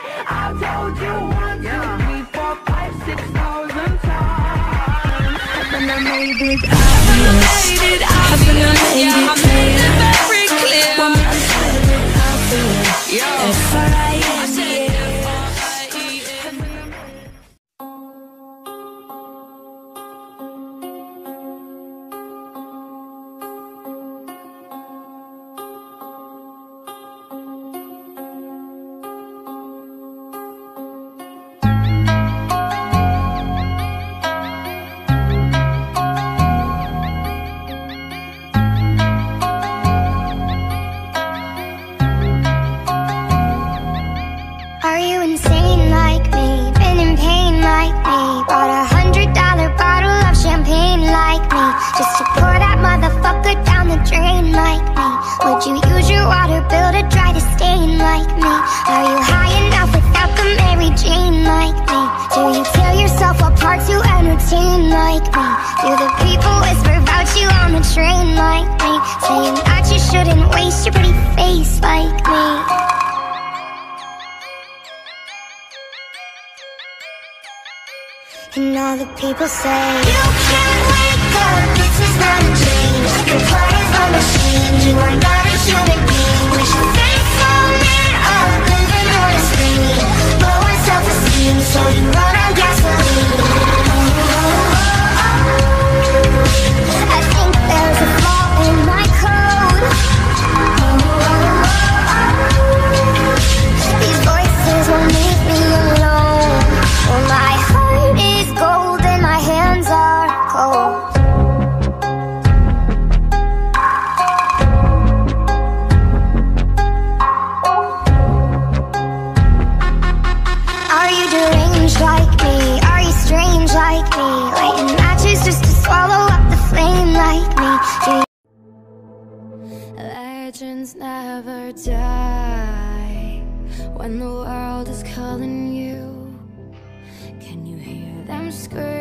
I've told you one, two, three, four, five, six thousand times. And I made it obvious. made it obvious. Yeah, I made it very clear. I said Are you insane like me? Been in pain like me? Bought a hundred dollar bottle of champagne like me Just to pour that motherfucker down the drain like me Would you use your water bill to dry the stain like me? Are you high enough without the Mary Jane like me? Do you tear yourself apart to entertain like me? Do the people whisper about you on the train like me? Saying that you shouldn't waste your pretty face like me And all the people say You can't never die when the world is calling you. Can you hear them scream?